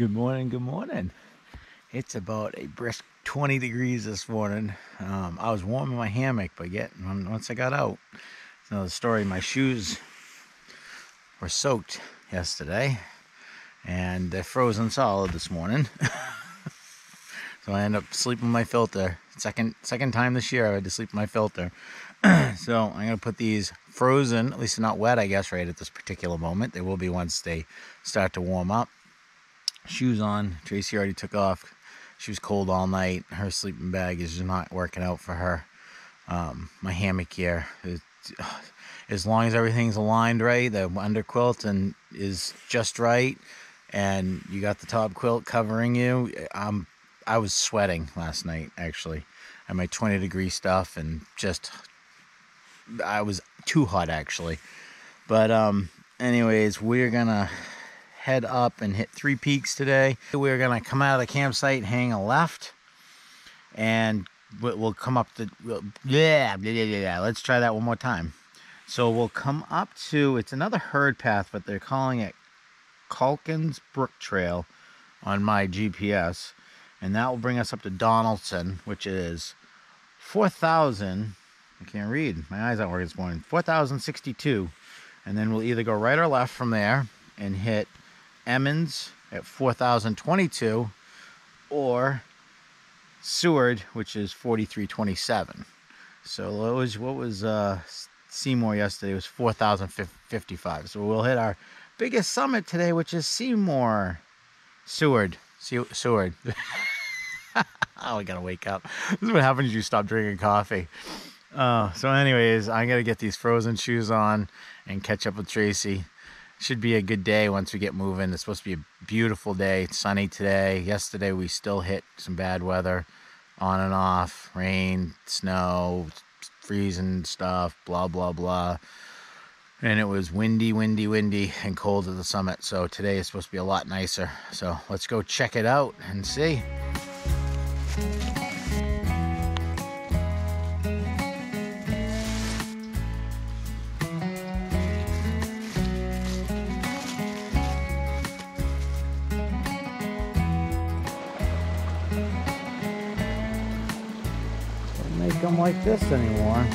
Good morning, good morning. It's about a brisk 20 degrees this morning. Um, I was warm in my hammock, but yet once I got out, it's another story. My shoes were soaked yesterday, and they're frozen solid this morning. so I end up sleeping my filter. Second second time this year I had to sleep my filter. so I'm gonna put these frozen, at least not wet, I guess, right at this particular moment. They will be once they start to warm up shoes on. Tracy already took off. She was cold all night. Her sleeping bag is not working out for her. Um, my hammock here, as long as everything's aligned right, the under quilt and is just right, and you got the top quilt covering you. I'm I was sweating last night actually. I my 20 degree stuff and just I was too hot actually. But um anyways, we're gonna head up and hit Three Peaks today. We're gonna come out of the campsite, hang a left, and we'll come up the yeah, yeah. Let's try that one more time. So we'll come up to it's another herd path, but they're calling it Calkins Brook Trail on my GPS, and that will bring us up to Donaldson, which is four thousand. I can't read. My eyes aren't working this morning. Four thousand sixty-two, and then we'll either go right or left from there and hit Emmons at 4,022 or Seward, which is 4327. So what was what was uh, Seymour yesterday it was 4,055. So we'll hit our biggest summit today, which is Seymour, Seward, Seward. oh, I gotta wake up. This is what happens if you stop drinking coffee. Uh, so, anyways, I gotta get these frozen shoes on and catch up with Tracy should be a good day once we get moving. It's supposed to be a beautiful day. It's sunny today. Yesterday we still hit some bad weather on and off, rain, snow, freezing stuff, blah blah blah. And it was windy, windy, windy and cold at the summit. So today is supposed to be a lot nicer. So let's go check it out and see. Like this anymore.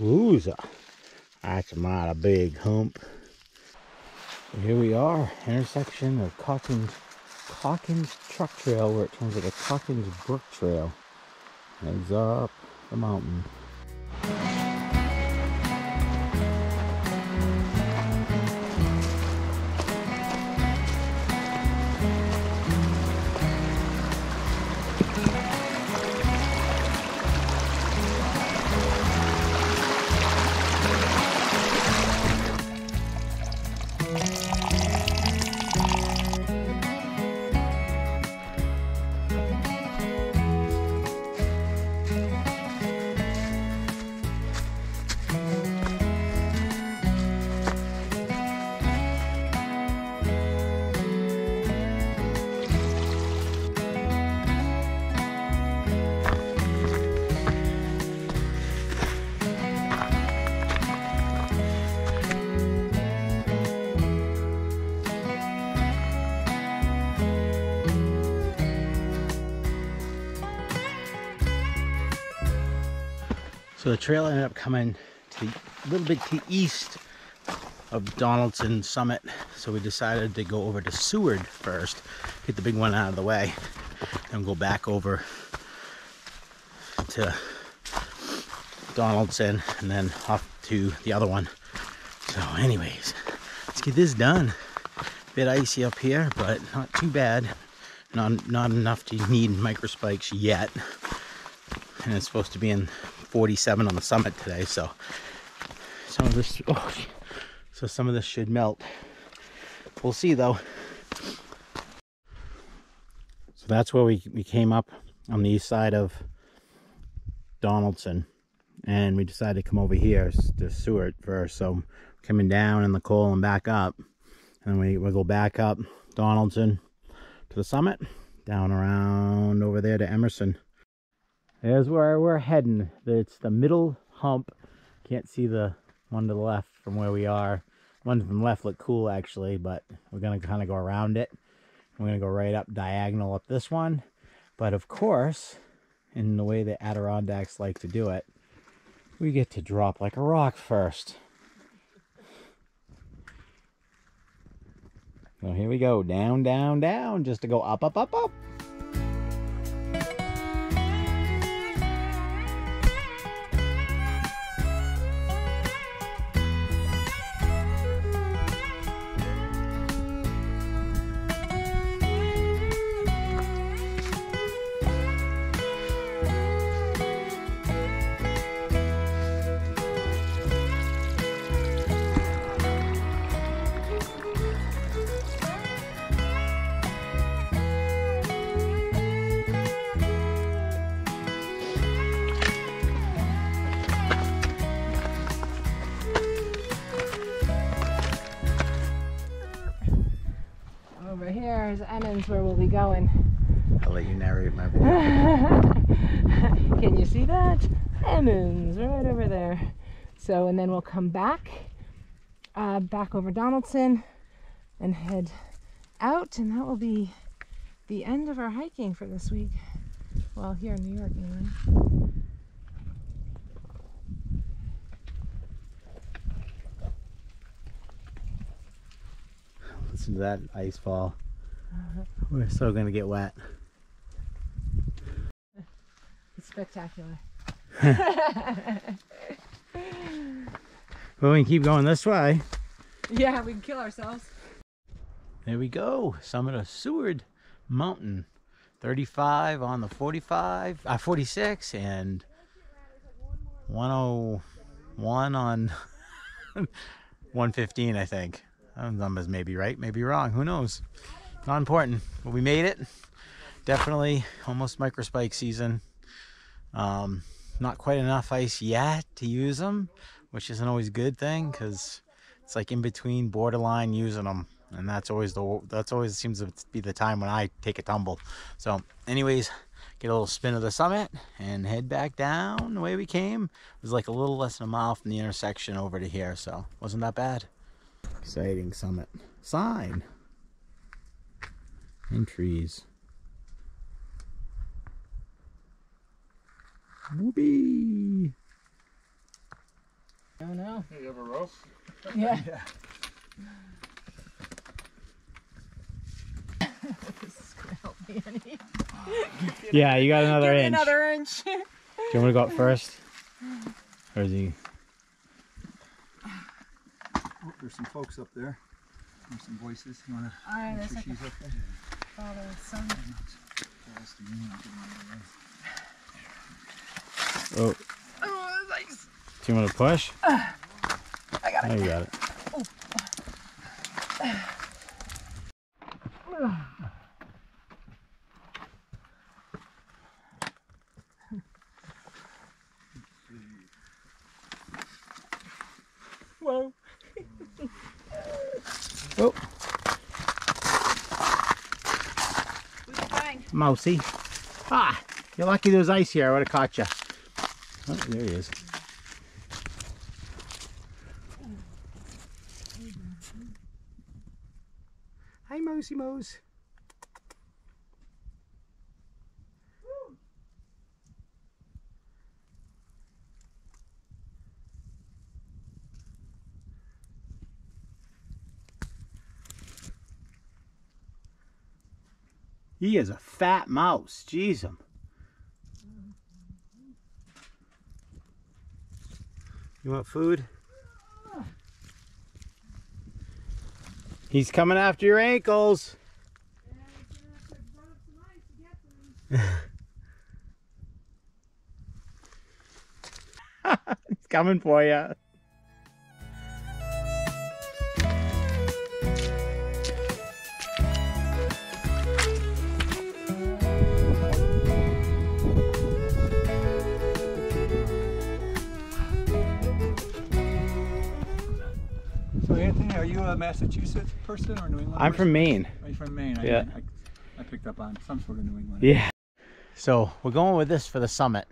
Ooza. That's a big hump. Here we are, intersection of Calkins, Calkins Truck Trail, where it turns like a Calkins Brook Trail. Heads up the mountain. So the trail ended up coming to a little bit to the east of Donaldson Summit. So we decided to go over to Seward first, get the big one out of the way, and go back over to Donaldson and then off to the other one. So anyways, let's get this done. Bit icy up here, but not too bad. Not, not enough to need micro spikes yet. And it's supposed to be in 47 on the summit today, so some of this, oh, so some of this should melt. We'll see though. So that's where we, we came up on the east side of Donaldson and we decided to come over here to Seward first. So coming down in the coal and back up and we will go back up Donaldson to the summit, down around over there to Emerson There's where we're heading. It's the middle hump. Can't see the one to the left from where we are. One from the left look cool actually, but we're gonna kind of go around it. We're gonna go right up diagonal up this one. But of course, in the way the Adirondacks like to do it, we get to drop like a rock first. So here we go, down, down, down, just to go up, up, up, up. Over Emmons where we'll be going. I'll let you narrate my video. Can you see that? Emmons, right over there. So, and then we'll come back, uh, back over Donaldson and head out, and that will be the end of our hiking for this week. Well, here in New York, anyway. Listen to that ice fall. We're still gonna get wet. It's spectacular. But we can keep going this way. Yeah, we can kill ourselves. There we go. Summit of Seward Mountain. 35 on the 45, uh, 46, and 101 on 115, I think. Those numbers may be right, may be wrong. Who knows? Not important. But we made it. Definitely almost microspike season. Um, not quite enough ice yet to use them, which isn't always a good thing because it's like in between borderline using them and that's always the that's always seems to be the time when I take a tumble. So, anyways, get a little spin of the summit and head back down the way we came. It was like a little less than a mile from the intersection over to here, so wasn't that bad. Exciting summit sign and trees. Whoopee! Oh no. You have a rope? Yeah. this is gonna help me any. Yeah, you got another Give me inch. Another inch. Do you want me to go up first? Or is he? Oh, there's some folks up there. There's some voices. You wanna Alright, make sure she's up there? Father son. Pass to me, I'll get in Oh, Oh, nice. do you want to push? I got it. you got it. Whoa. Mousey. Ah, you're lucky there was ice here. I would have caught you. Oh, there he is. Hi, Mosey Mose. He is a fat mouse. Jeez him. You want food? He's coming after your ankles. He's coming for you. Massachusetts person or New England? I'm person? from Maine. Are you from Maine? Yeah. I, I, I picked up on some sort of New England. Yeah. So we're going with this for the summit.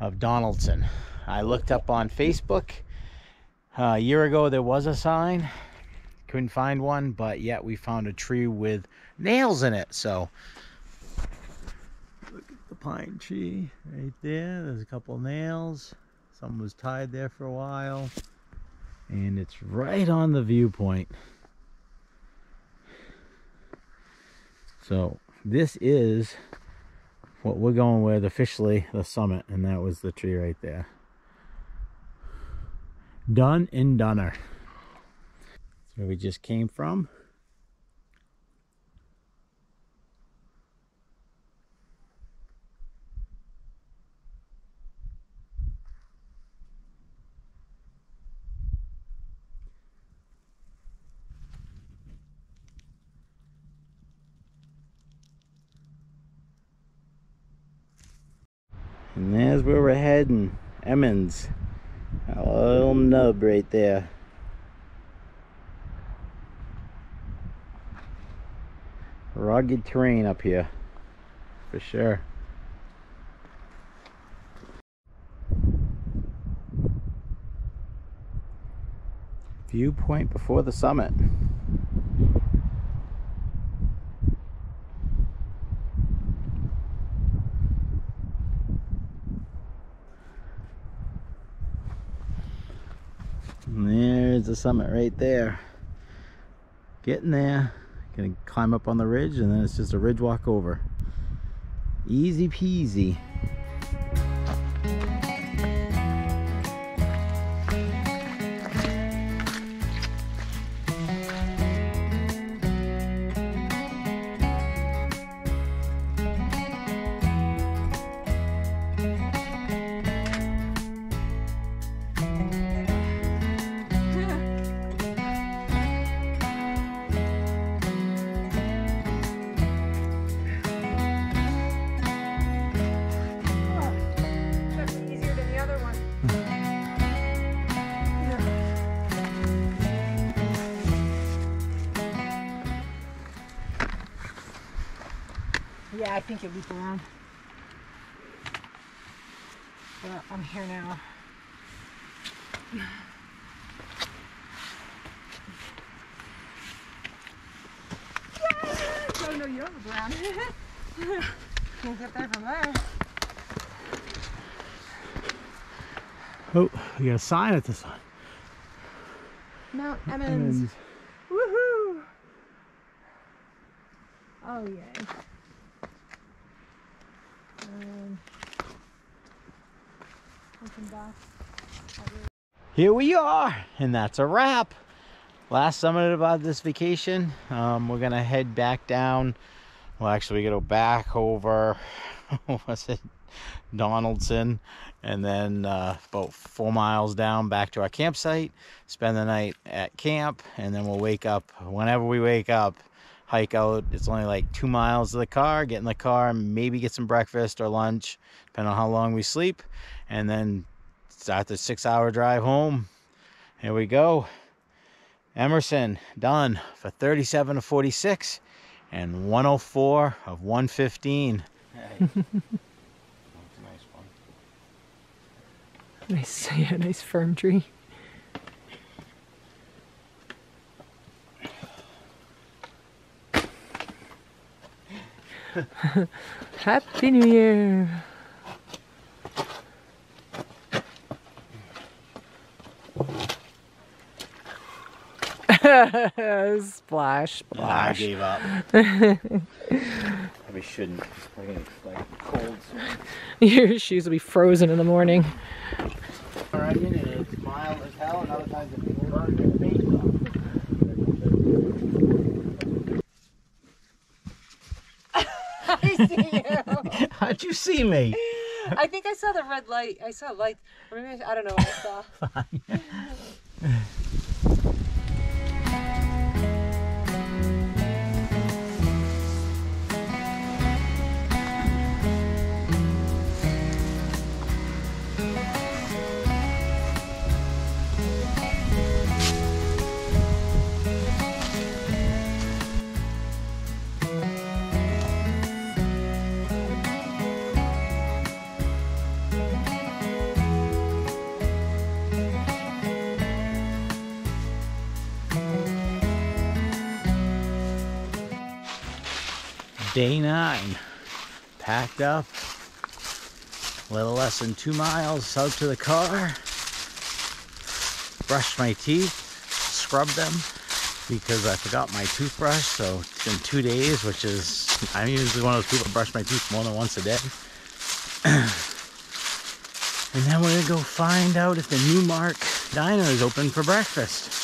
of Donaldson. I looked up on Facebook. Uh, a year ago, there was a sign. Couldn't find one, but yet we found a tree with nails in it. So, look at the pine tree right there. There's a couple nails. Some was tied there for a while. And it's right on the viewpoint. So, this is what we're going with officially the summit, and that was the tree right there. Done and Dunner. That's where we just came from. And there's where we're heading. Emmons. A little nub right there. Rugged terrain up here. For sure. Viewpoint before the summit. And there's the summit right there. Getting there. Gonna climb up on the ridge and then it's just a ridge walk over. Easy peasy. Yeah, I think it loop around. But I'm here now. No, no, you're around. Can't get there from there. Oh, we got a sign at the sign. Mount Emmons. Woohoo! Oh yay. Here we are, and that's a wrap. Last summit about this vacation. Um, we're gonna head back down. Well, actually, we go back over. what's it? Donaldson, and then uh, about four miles down back to our campsite. Spend the night at camp, and then we'll wake up whenever we wake up. Hike out. It's only like two miles to the car. Get in the car, maybe get some breakfast or lunch, depending on how long we sleep, and then start the six-hour drive home. Here we go. Emerson done for 37 of 46 and 104 of 115. Nice, yeah, nice firm tree. Happy New Year! splash, Yeah, I gave up. Probably shouldn't. It's be like cold. Your shoes will be frozen in the morning. Onion it's mild as hell, and other times it burns your face off. I see you. How'd you see me? I think I saw the red light. I saw light. I, I don't know what I saw. Day nine. Packed up. A little less than two miles out to the car. Brushed my teeth, scrubbed them because I forgot my toothbrush. So it's been two days, which is, I'm usually one of those people that brush my teeth more than once a day. and then we're gonna go find out if the Noonmark Diner is open for breakfast.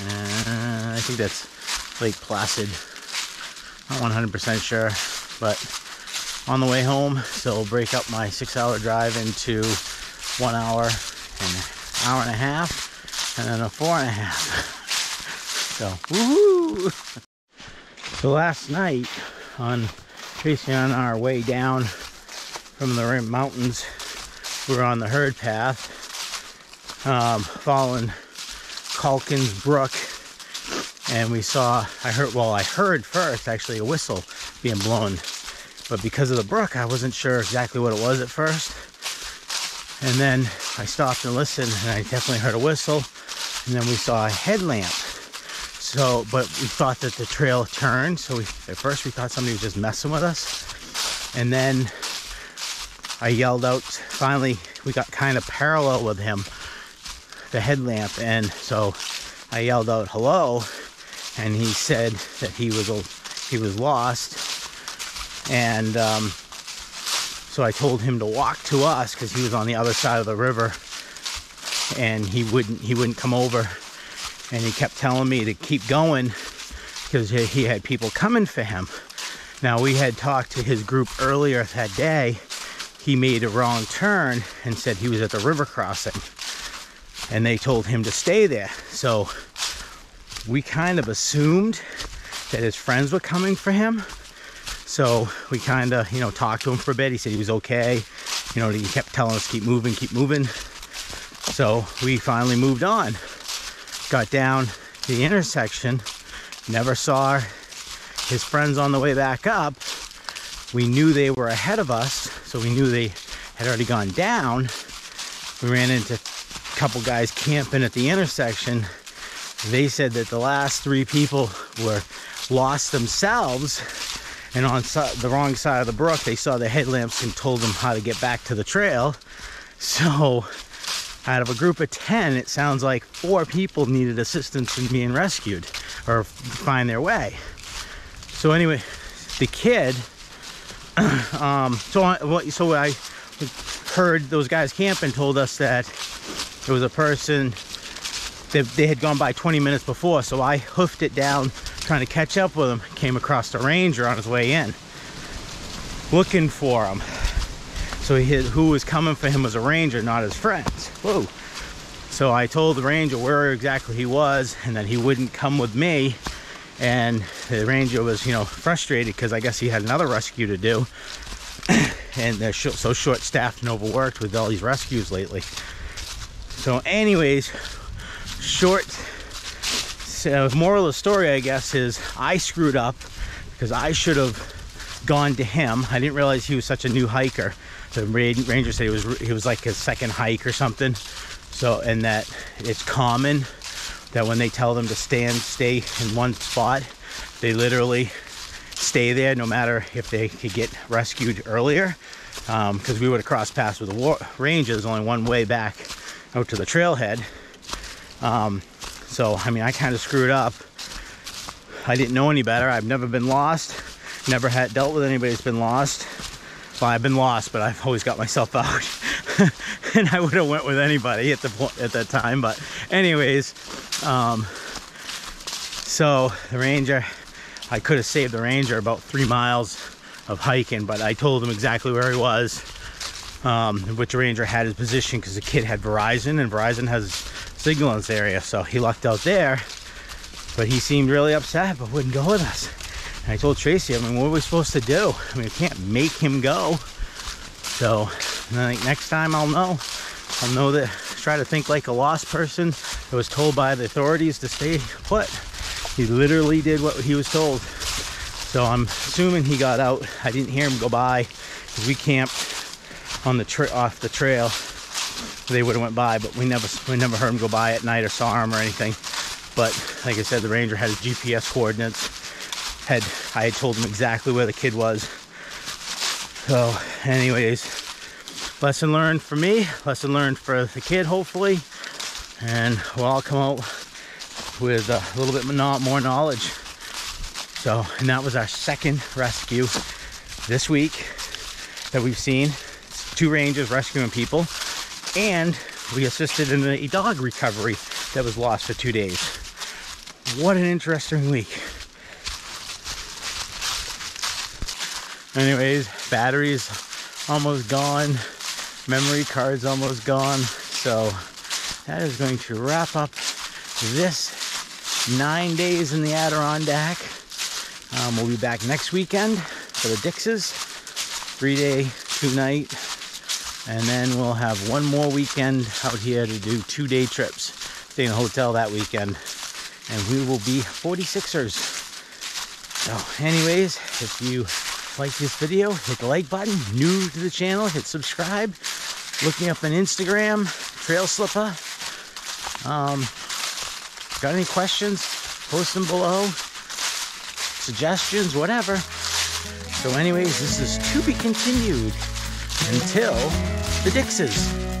Uh, I think that's Lake Placid. Not 100% sure, but on the way home, so we'll break up my six-hour drive into one hour and an hour and a half, and then a four and a half. So, woohoo! So last night, on Tracy on our way down from the Rim mountains, we were on the herd path, um, following Calkins Brook, and we saw. I heard. Well, I heard first actually a whistle being blown, but because of the brook, I wasn't sure exactly what it was at first. And then I stopped and listened, and I definitely heard a whistle. And then we saw a headlamp so, but we thought that the trail turned. So we, at first we thought somebody was just messing with us. And then I yelled out, finally, we got kind of parallel with him, the headlamp. And so I yelled out, hello. And he said that he was, he was lost. And, um, so I told him to walk to us because he was on the other side of the river and he wouldn't he wouldn't come over and he kept telling me to keep going because he had people coming for him. Now we had talked to his group earlier that day. He made a wrong turn and said he was at the river crossing and they told him to stay there. So we kind of assumed that his friends were coming for him. So we kind of, you know, talked to him for a bit. He said he was okay. You know, he kept telling us keep moving, keep moving. So we finally moved on got down the intersection, never saw his friends on the way back up. We knew they were ahead of us, so we knew they had already gone down. We ran into a couple guys camping at the intersection. They said that the last three people were lost themselves and on the wrong side of the brook they saw the headlamps and told them how to get back to the trail so out of a group of 10, it sounds like four people needed assistance in being rescued or find their way. So anyway, the kid, um, so I, so I heard those guys camping told us that there was a person that they had gone by 20 minutes before. So I hoofed it down trying to catch up with him. Came across the ranger on his way in, looking for him. So he, who was coming for him was a ranger, not his friends. Whoa. So I told the ranger where exactly he was and that he wouldn't come with me. And the ranger was, you know, frustrated because I guess he had another rescue to do. and they're so short-staffed and overworked with all these rescues lately. So anyways, short so moral of the story, I guess, is I screwed up because I should have gone to him. I didn't realize he was such a new hiker the ranger said it was it was like a second hike or something. So and that it's common that when they tell them to stand, stay in one spot, they literally stay there no matter if they could get rescued earlier. Because um, we would have crossed paths with the war- ranger. There's only one way back out to the trailhead. Um, so I mean, I kind of screwed up. I didn't know any better. I've never been lost. Never had dealt with anybody that's been lost. Well, I've been lost, but I've always got myself out. and I would have went with anybody at the point at that time. But anyways, um, so the ranger, I could have saved the ranger about three miles of hiking, but I told him exactly where he was, um, which ranger had his position because the kid had Verizon and Verizon has signal in this area. So he lucked out there, but he seemed really upset, but wouldn't go with us. I told Tracy, I mean, what are we supposed to do? I mean, we can't make him go. So next time I'll know. I'll know that, try to think like a lost person that was told by the authorities to stay put. He literally did what he was told. So I'm assuming he got out. I didn't hear him go by we camped on the off the trail. They would have went by, but we never we never heard him go by at night or saw him or anything. But like I said, the ranger had his GPS coordinates had I had told him exactly where the kid was. So, anyways, lesson learned for me, lesson learned for the kid, hopefully, and we'll all come out with a little bit more knowledge. So, and that was our second rescue this week that we've seen. It's two rangers rescuing people, and we assisted in a dog recovery that was lost for two days. What an interesting week. Anyways, batteries almost gone, memory cards almost gone. So that is going to wrap up this nine days in the Adirondack. Um, we'll be back next weekend for the Dixes, three day, two night, and then we'll have one more weekend out here to do two day trips. Stay in a hotel that weekend, and we will be 46ers. So, anyways, if you like this video, hit the like button. New to the channel, hit subscribe. Look me up on Instagram, Trail Slippah. Um, got any questions? Post them below. Suggestions, whatever. So anyways, this is to be continued until the Dixes.